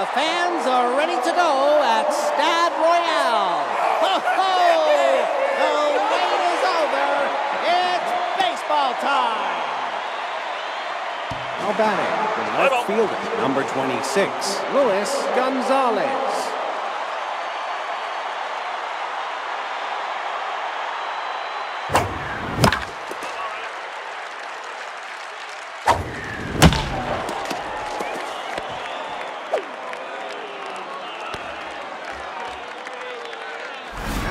The fans are ready to go at Stade Royale. Ho, ho! The wait is over. It's baseball time. Now batting, the left fielder, number 26, Luis Gonzalez.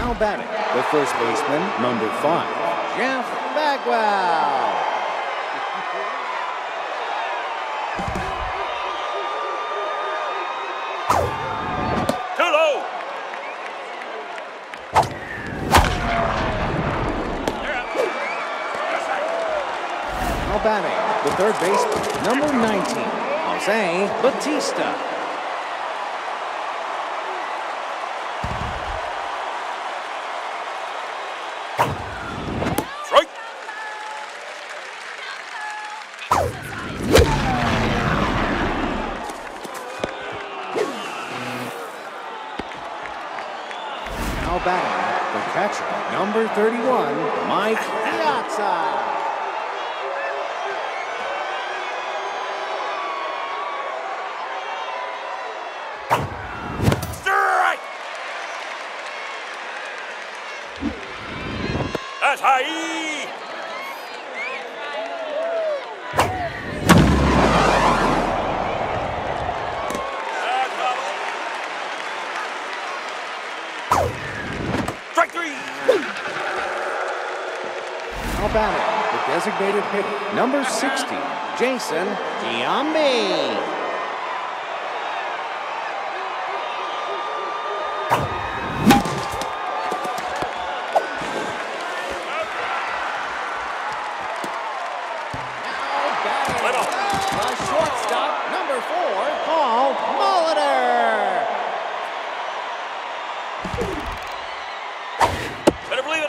Now batting, the first baseman, number 5, Jeff Bagwell. Too low. Now batting, the third baseman, number 19, Jose Bautista. Batting, the catcher, number 31, Mike Piazza. That's high. That's Strike three. Now batting, the designated hitter, number 60, Jason Giambi. The shortstop, number four, Paul Molitor.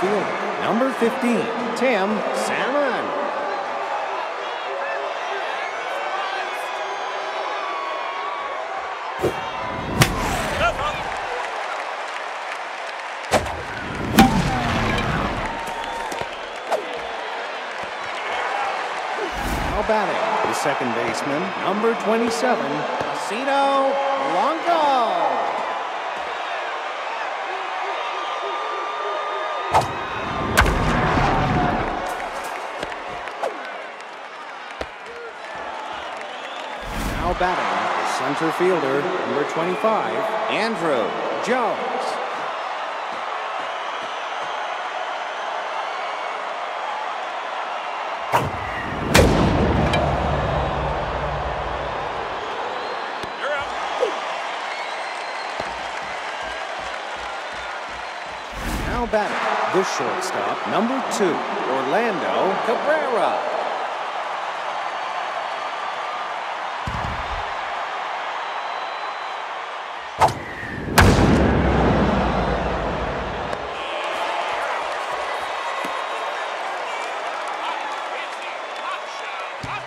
fielder, number 15, Tim Salmon. Now batting, the second baseman, number 27, Placido Longo. Batting, the center fielder, number 25, Andruw Jones. Now batting, the shortstop, number two, Orlando Cabrera.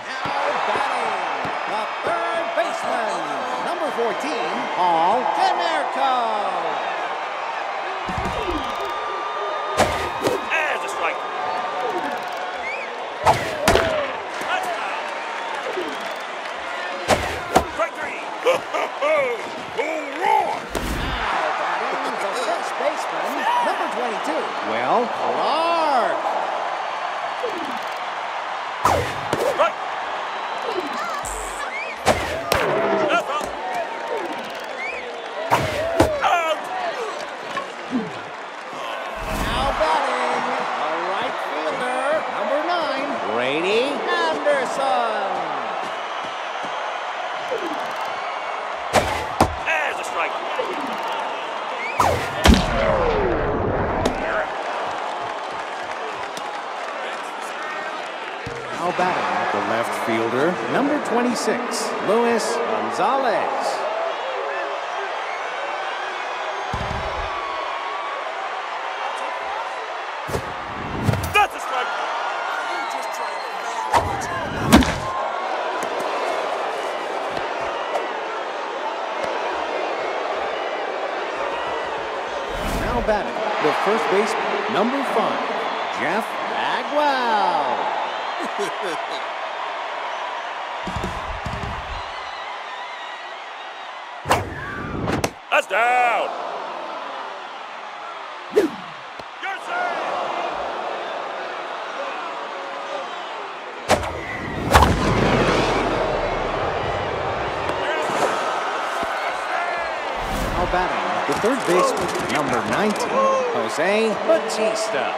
Now batting, the third baseman, number 14, Paul Konerko. There's a strike. Strike three. Now batting the first baseman, number 22, Well, Anderson. There's a strike. now batting the left fielder, number 26, Luis Gonzalez. Now batting the first baseman, number 5, Jeff Bagwell. That's down. Third baseman, number 19, Jose Bautista.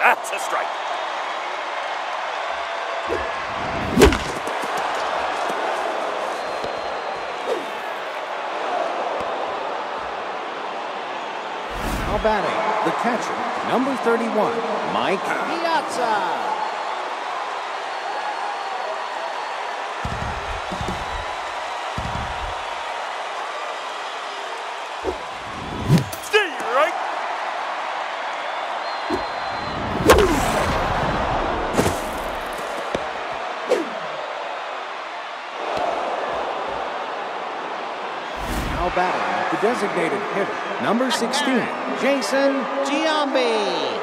That's a strike. Now batting the catcher, number 31, Mike Piazza. Designated hitter, number 16, Jason Giambi.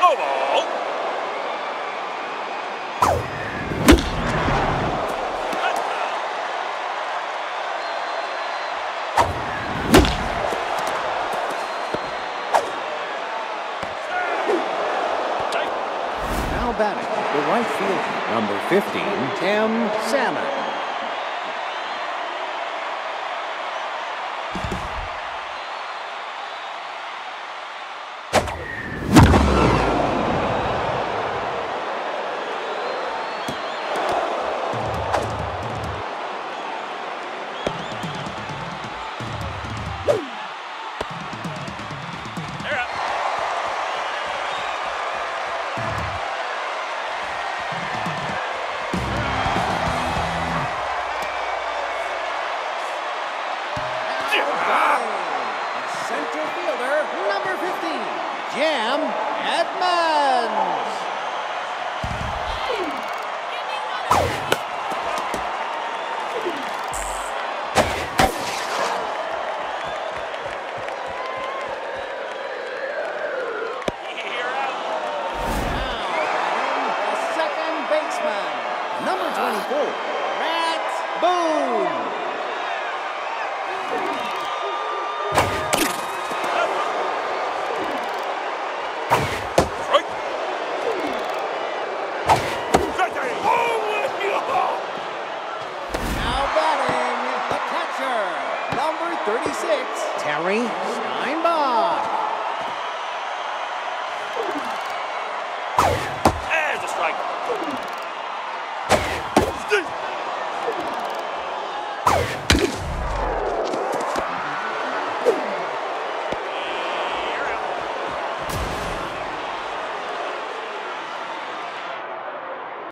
No ball. That's out. Strike. Now batting the right fielder, number 15, Tim Salmon. Jim Edmonds. Henry. Steinbach. There's a strike.